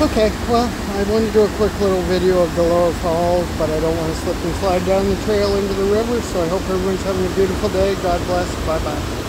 Okay, well, I wanted to do a quick little video of the Lower Falls, but I don't want to slip and slide down the trail into the river, so I hope everyone's having a beautiful day. God bless. Bye-bye.